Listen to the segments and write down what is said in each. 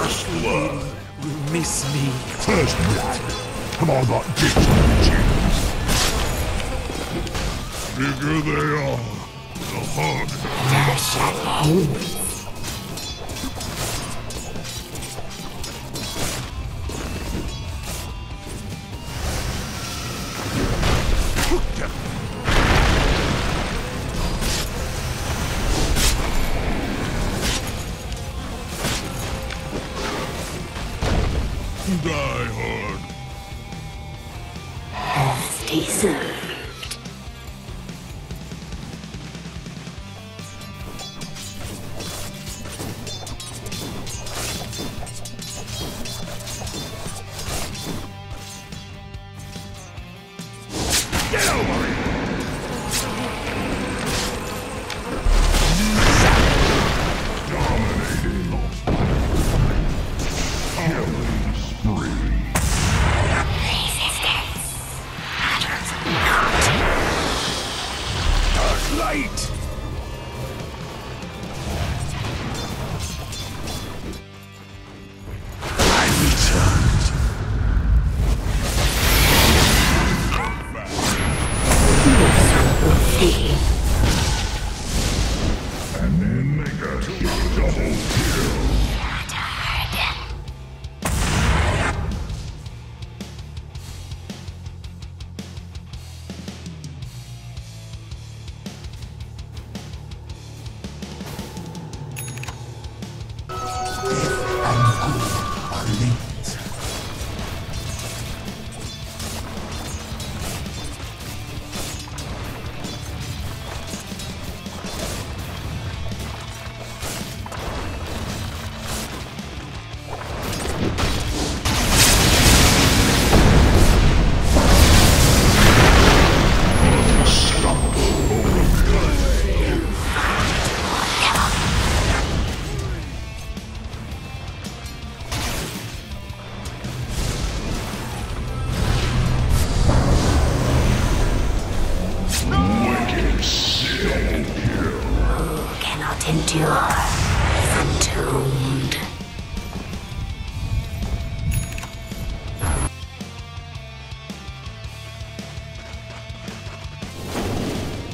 First blood. Will miss me. First blood. Come on, that ditch Bigger they are, the harder they are. Dark light! I returned. And then make a double kill.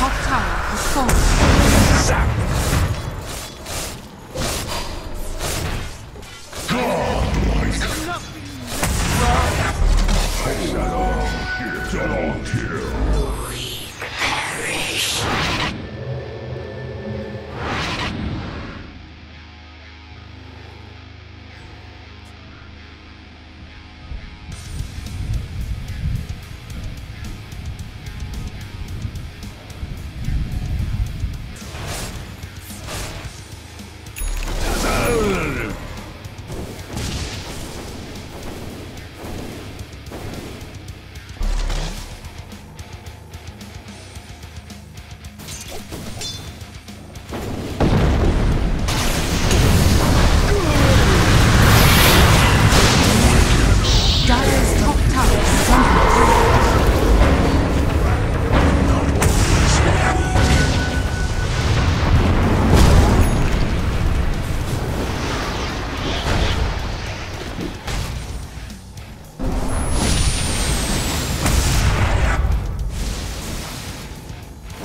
Top tower has fallen. Zap.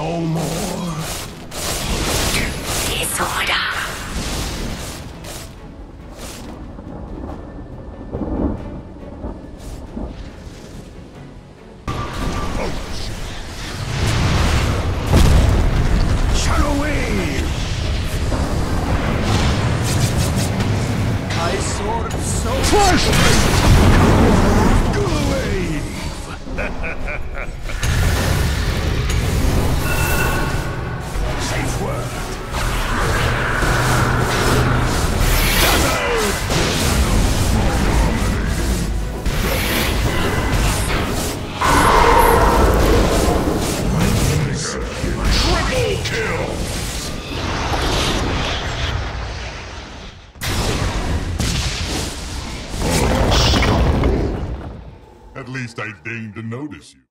no more. Disorder. Crush! Glaive! safe word. At least I deigned to notice you.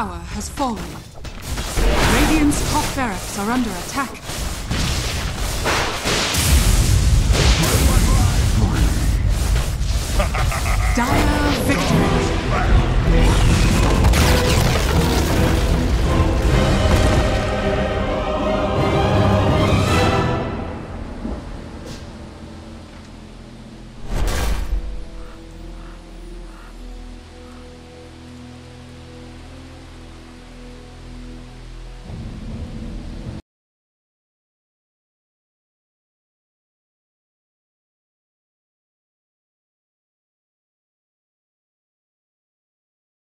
Tower has fallen. Radiant's top barracks are under attack. Dire